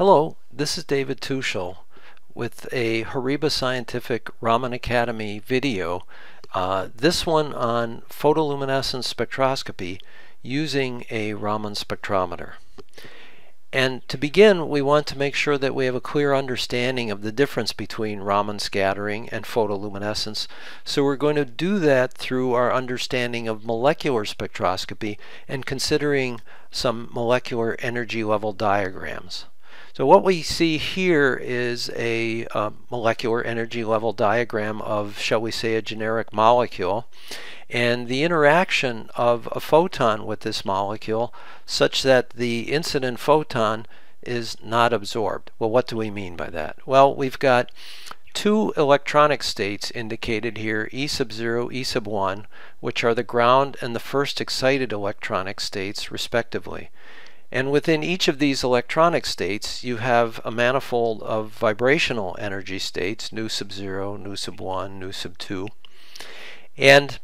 Hello, this is David Tuschel with a Horiba Scientific Raman Academy video. Uh, this one on photoluminescence spectroscopy using a Raman spectrometer. And to begin, we want to make sure that we have a clear understanding of the difference between Raman scattering and photoluminescence. So we're going to do that through our understanding of molecular spectroscopy and considering some molecular energy level diagrams. So what we see here is a uh, molecular energy level diagram of, shall we say, a generic molecule and the interaction of a photon with this molecule such that the incident photon is not absorbed. Well, what do we mean by that? Well, we've got two electronic states indicated here, E sub 0, E sub 1, which are the ground and the first excited electronic states respectively. And within each of these electronic states, you have a manifold of vibrational energy states, nu sub 0, nu sub 1, nu sub 2. And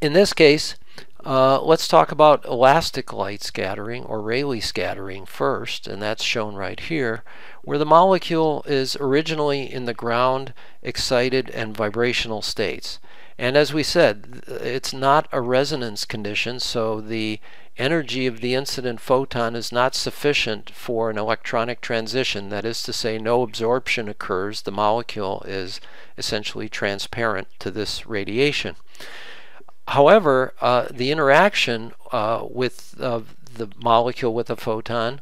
in this case, uh, let's talk about elastic light scattering or Rayleigh scattering first, and that's shown right here, where the molecule is originally in the ground, excited, and vibrational states. And as we said, it's not a resonance condition, so the energy of the incident photon is not sufficient for an electronic transition. That is to say, no absorption occurs. The molecule is essentially transparent to this radiation. However, uh, the interaction uh, with uh, the molecule with a photon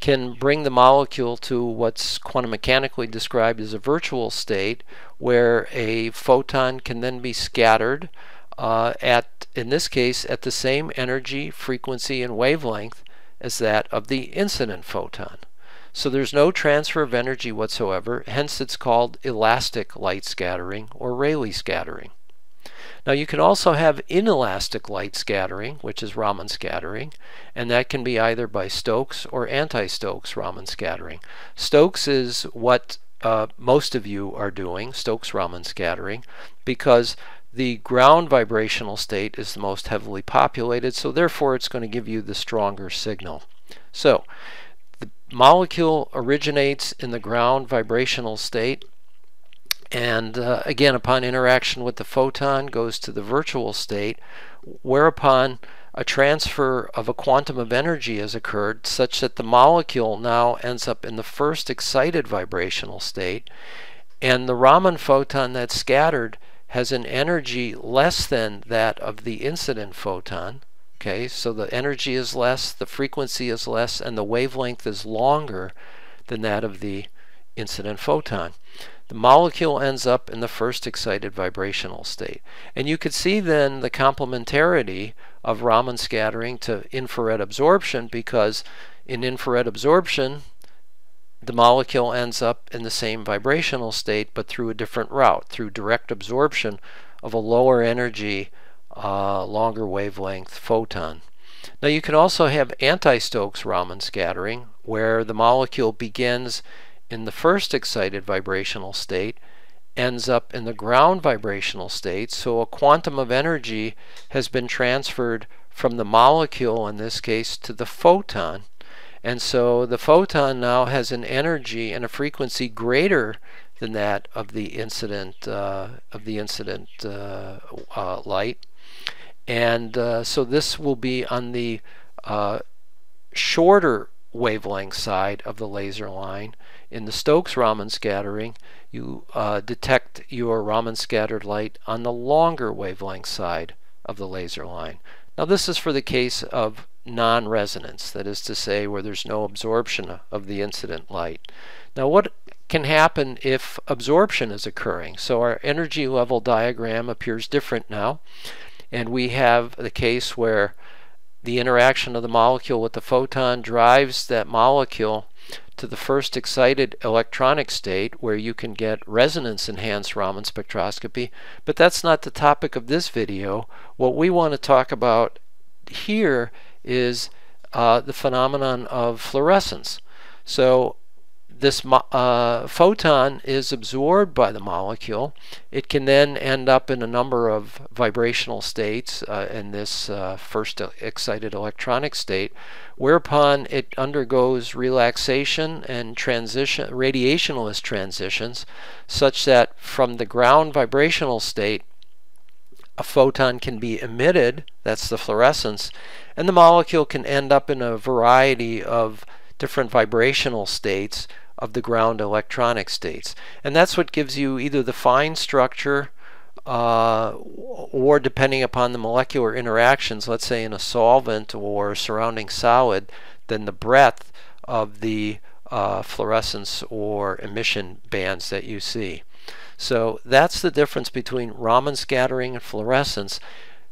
can bring the molecule to what's quantum mechanically described as a virtual state where a photon can then be scattered uh, at, in this case, at the same energy, frequency, and wavelength as that of the incident photon. So there's no transfer of energy whatsoever, hence it's called elastic light scattering or Rayleigh scattering. Now you can also have inelastic light scattering, which is Raman scattering, and that can be either by Stokes or anti-Stokes Raman scattering. Stokes is what uh, most of you are doing, Stokes Raman scattering, because the ground vibrational state is the most heavily populated, so therefore it's going to give you the stronger signal. So the molecule originates in the ground vibrational state and uh, again, upon interaction with the photon, goes to the virtual state, whereupon a transfer of a quantum of energy has occurred such that the molecule now ends up in the first excited vibrational state, and the Raman photon that's scattered has an energy less than that of the incident photon. Okay, so the energy is less, the frequency is less, and the wavelength is longer than that of the incident photon the molecule ends up in the first excited vibrational state. And you could see then the complementarity of Raman scattering to infrared absorption because in infrared absorption the molecule ends up in the same vibrational state but through a different route, through direct absorption of a lower energy, uh, longer wavelength photon. Now you can also have anti-Stokes Raman scattering where the molecule begins in the first excited vibrational state ends up in the ground vibrational state. So a quantum of energy has been transferred from the molecule, in this case, to the photon. And so the photon now has an energy and a frequency greater than that of the incident uh, of the incident uh, uh, light. And uh, so this will be on the uh, shorter wavelength side of the laser line. In the Stokes Raman scattering, you uh, detect your Raman scattered light on the longer wavelength side of the laser line. Now this is for the case of non-resonance, that is to say where there's no absorption of the incident light. Now what can happen if absorption is occurring? So our energy level diagram appears different now and we have the case where the interaction of the molecule with the photon drives that molecule to the first excited electronic state where you can get resonance enhanced Raman spectroscopy, but that's not the topic of this video. What we want to talk about here is uh, the phenomenon of fluorescence. So this uh, photon is absorbed by the molecule. It can then end up in a number of vibrational states uh, in this uh, first excited electronic state, whereupon it undergoes relaxation and transition, radiationless transitions, such that from the ground vibrational state, a photon can be emitted, that's the fluorescence, and the molecule can end up in a variety of different vibrational states of the ground electronic states. And that's what gives you either the fine structure uh, or depending upon the molecular interactions, let's say in a solvent or surrounding solid, then the breadth of the uh, fluorescence or emission bands that you see. So that's the difference between Raman scattering and fluorescence.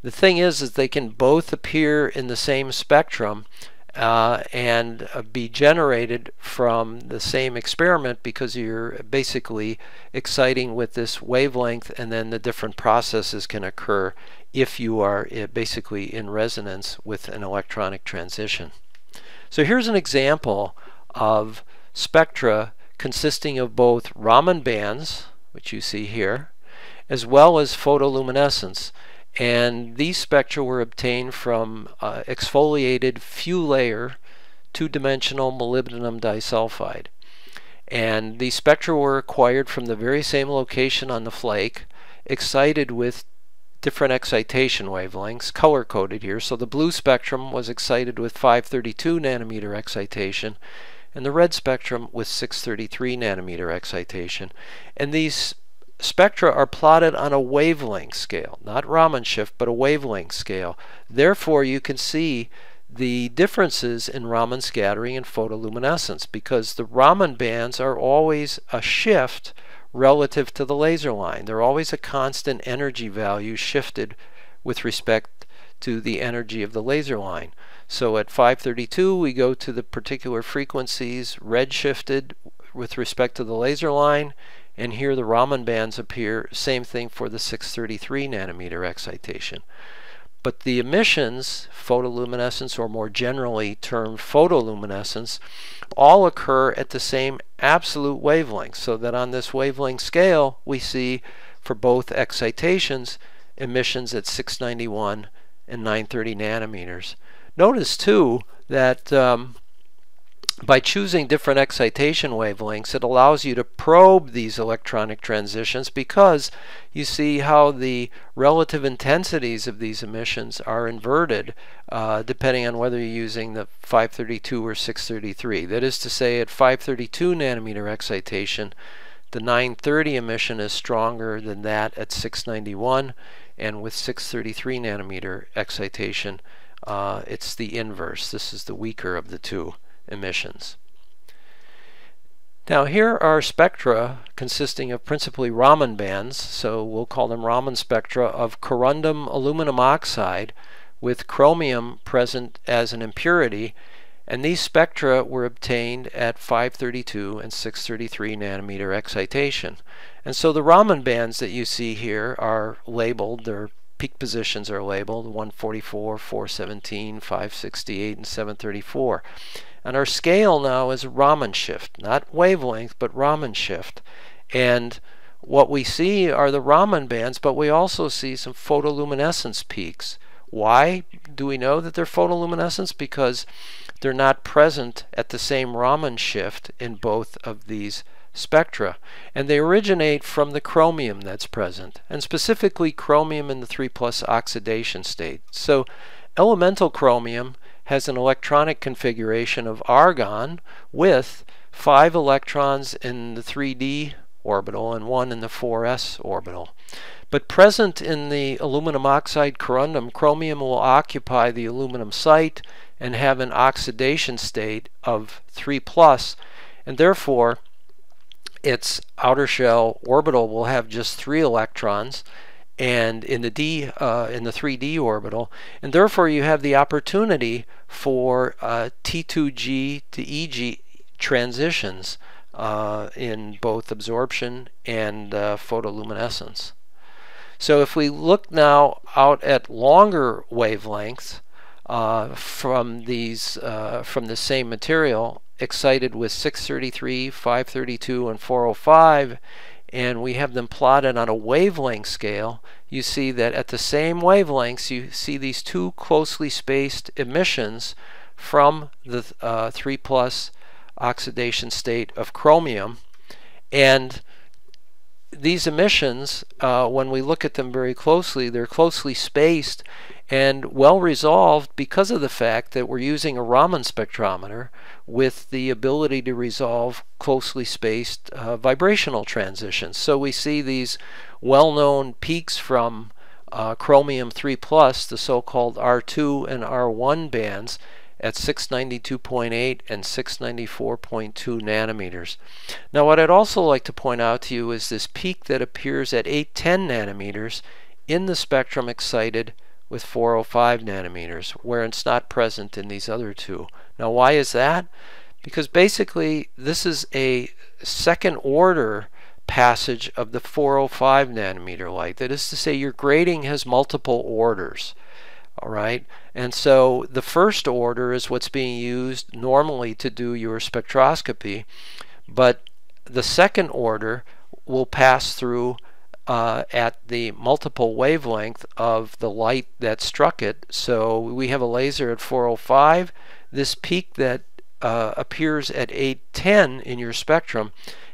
The thing is, is they can both appear in the same spectrum uh, and uh, be generated from the same experiment because you're basically exciting with this wavelength and then the different processes can occur if you are uh, basically in resonance with an electronic transition. So here's an example of spectra consisting of both Raman bands, which you see here, as well as photoluminescence. And these spectra were obtained from uh, exfoliated few layer two-dimensional molybdenum disulfide. And these spectra were acquired from the very same location on the flake, excited with different excitation wavelengths, color-coded here. So the blue spectrum was excited with 532 nanometer excitation, and the red spectrum with 633 nanometer excitation. And these spectra are plotted on a wavelength scale, not Raman shift, but a wavelength scale. Therefore, you can see the differences in Raman scattering and photoluminescence because the Raman bands are always a shift relative to the laser line. They're always a constant energy value shifted with respect to the energy of the laser line. So at 532 we go to the particular frequencies redshifted with respect to the laser line and here the Raman bands appear, same thing for the 633 nanometer excitation. But the emissions, photoluminescence or more generally termed photoluminescence, all occur at the same absolute wavelength. So that on this wavelength scale, we see for both excitations emissions at 691 and 930 nanometers. Notice too that um, by choosing different excitation wavelengths, it allows you to probe these electronic transitions because you see how the relative intensities of these emissions are inverted uh, depending on whether you're using the 532 or 633. That is to say, at 532 nanometer excitation, the 930 emission is stronger than that at 691, and with 633 nanometer excitation, uh, it's the inverse. This is the weaker of the two emissions. Now here are spectra consisting of principally Raman bands, so we'll call them Raman spectra of corundum aluminum oxide with chromium present as an impurity and these spectra were obtained at 532 and 633 nanometer excitation. And so the Raman bands that you see here are labeled, their peak positions are labeled 144, 417, 568, and 734. And our scale now is Raman shift, not wavelength, but Raman shift. And what we see are the Raman bands, but we also see some photoluminescence peaks. Why do we know that they're photoluminescence? Because they're not present at the same Raman shift in both of these spectra. And they originate from the chromium that's present, and specifically chromium in the 3 plus oxidation state. So elemental chromium has an electronic configuration of argon with five electrons in the 3d orbital and one in the 4s orbital. But present in the aluminum oxide corundum, chromium will occupy the aluminum site and have an oxidation state of 3 plus, and therefore its outer shell orbital will have just three electrons and in the D uh, in the 3D orbital, and therefore you have the opportunity for uh, T2G to EG transitions uh, in both absorption and uh, photoluminescence. So if we look now out at longer wavelengths uh, from these uh, from the same material excited with 633, 532, and 405, and we have them plotted on a wavelength scale, you see that at the same wavelengths, you see these two closely spaced emissions from the uh, 3 plus oxidation state of chromium. And these emissions, uh, when we look at them very closely, they're closely spaced and well resolved because of the fact that we're using a Raman spectrometer with the ability to resolve closely spaced uh, vibrational transitions. So we see these well-known peaks from uh, chromium 3 plus, the so-called R2 and R1 bands, at 692.8 and 694.2 nanometers. Now what I'd also like to point out to you is this peak that appears at 810 nanometers in the spectrum excited with 405 nanometers, where it's not present in these other two. Now why is that? Because basically this is a second order passage of the 405 nanometer light. That is to say your grating has multiple orders all right and so the first order is what's being used normally to do your spectroscopy but the second order will pass through uh, at the multiple wavelength of the light that struck it so we have a laser at 405 this peak that uh, appears at 810 in your spectrum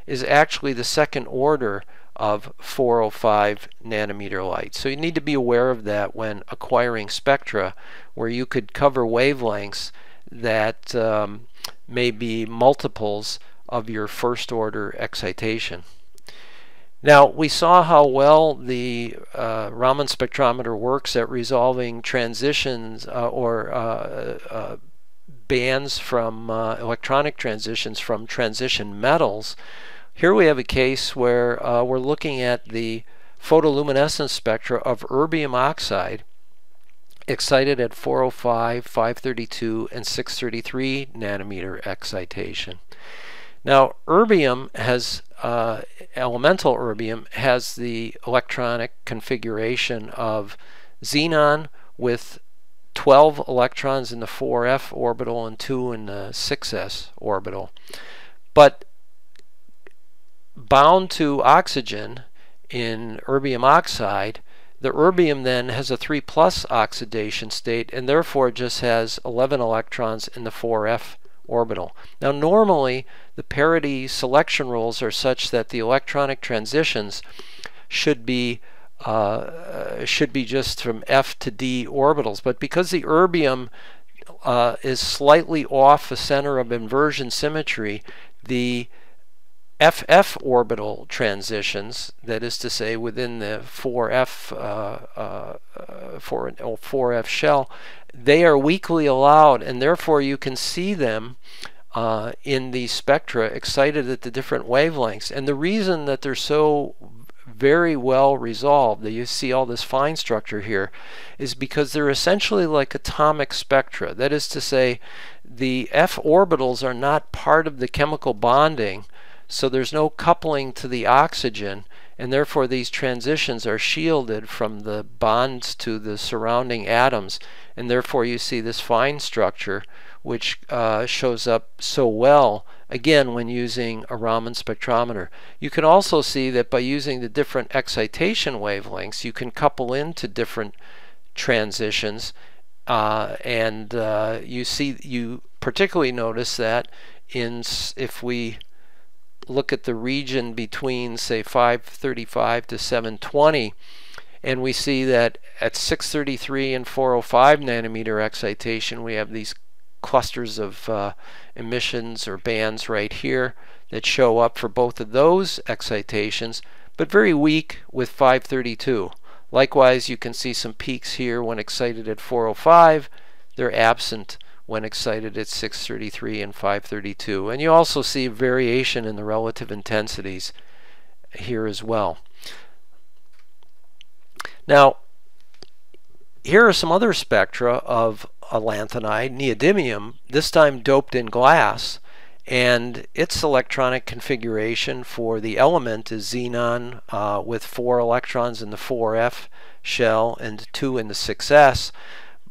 is actually the second order of 405 nanometer light. So you need to be aware of that when acquiring spectra where you could cover wavelengths that um, may be multiples of your first order excitation. Now we saw how well the uh, Raman spectrometer works at resolving transitions uh, or uh, uh bands from uh, electronic transitions from transition metals here we have a case where uh, we're looking at the photoluminescence spectra of erbium oxide excited at 405, 532, and 633 nanometer excitation. Now, erbium has, uh, elemental erbium has the electronic configuration of xenon with 12 electrons in the 4f orbital and 2 in the 6s orbital. But bound to oxygen in erbium oxide, the erbium then has a 3 plus oxidation state and therefore just has 11 electrons in the 4f orbital. Now normally the parity selection rules are such that the electronic transitions should be uh, should be just from f to d orbitals. But because the erbium uh, is slightly off the center of inversion symmetry the FF orbital transitions, that is to say within the 4F, uh, uh, 4, 4F shell, they are weakly allowed and therefore you can see them uh, in the spectra excited at the different wavelengths. And the reason that they're so very well resolved, that you see all this fine structure here, is because they're essentially like atomic spectra. That is to say, the F orbitals are not part of the chemical bonding so there's no coupling to the oxygen and therefore these transitions are shielded from the bonds to the surrounding atoms and therefore you see this fine structure which uh, shows up so well again when using a Raman spectrometer. You can also see that by using the different excitation wavelengths you can couple into different transitions uh, and uh, you see you particularly notice that in if we look at the region between say 535 to 720 and we see that at 633 and 405 nanometer excitation we have these clusters of uh, emissions or bands right here that show up for both of those excitations but very weak with 532 likewise you can see some peaks here when excited at 405 they're absent when excited at 633 and 532. And you also see variation in the relative intensities here as well. Now, here are some other spectra of lanthanide, neodymium, this time doped in glass, and its electronic configuration for the element is xenon uh, with four electrons in the 4f shell and two in the 6s.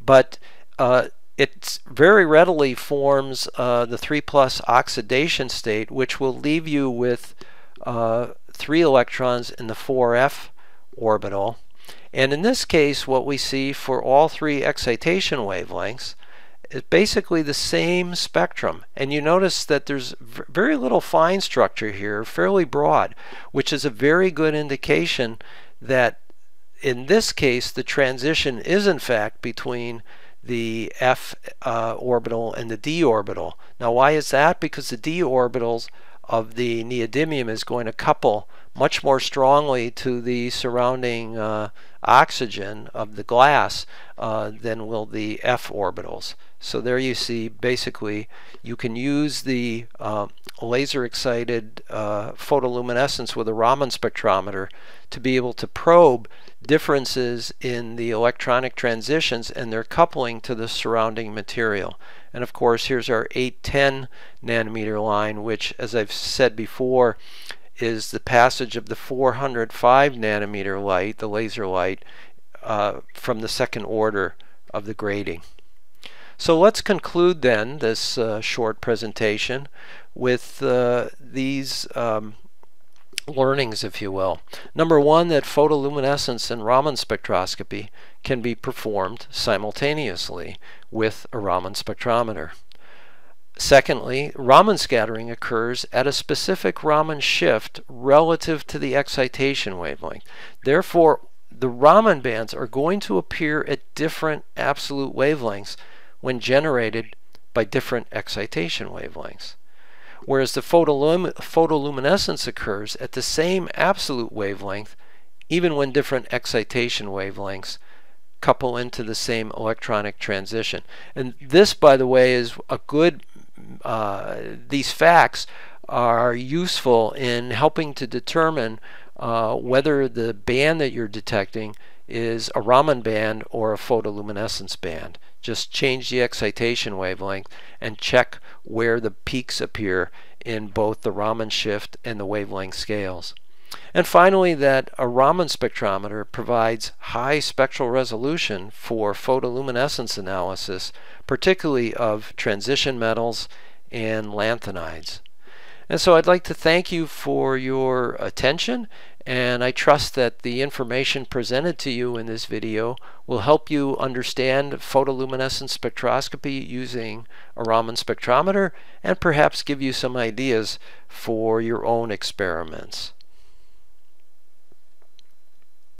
But uh, it very readily forms uh, the 3 plus oxidation state, which will leave you with uh, three electrons in the 4f orbital. And in this case, what we see for all three excitation wavelengths is basically the same spectrum. And you notice that there's very little fine structure here, fairly broad, which is a very good indication that in this case, the transition is in fact between the f uh, orbital and the d orbital. Now why is that? Because the d orbitals of the neodymium is going to couple much more strongly to the surrounding uh, oxygen of the glass uh, than will the f orbitals. So there you see basically you can use the uh, laser excited uh, photoluminescence with a Raman spectrometer to be able to probe differences in the electronic transitions and their coupling to the surrounding material. And of course here's our 810 nanometer line which as I've said before is the passage of the 405 nanometer light, the laser light, uh, from the second order of the grating. So let's conclude then this uh, short presentation with uh, these um, learnings, if you will. Number one, that photoluminescence and Raman spectroscopy can be performed simultaneously with a Raman spectrometer. Secondly, Raman scattering occurs at a specific Raman shift relative to the excitation wavelength. Therefore, the Raman bands are going to appear at different absolute wavelengths when generated by different excitation wavelengths whereas the photolum photoluminescence occurs at the same absolute wavelength even when different excitation wavelengths couple into the same electronic transition. And this, by the way, is a good, uh, these facts are useful in helping to determine uh, whether the band that you're detecting is a Raman band or a photoluminescence band. Just change the excitation wavelength and check where the peaks appear in both the Raman shift and the wavelength scales. And finally, that a Raman spectrometer provides high spectral resolution for photoluminescence analysis, particularly of transition metals and lanthanides. And so I'd like to thank you for your attention and I trust that the information presented to you in this video will help you understand photoluminescence spectroscopy using a Raman spectrometer and perhaps give you some ideas for your own experiments.